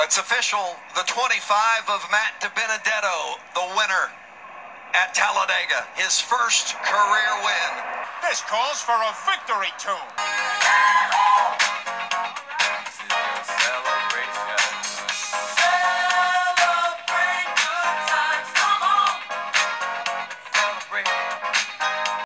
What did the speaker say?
It's official. The 25 of Matt DiBenedetto, the winner at Talladega. His first career win. This calls for a victory tune.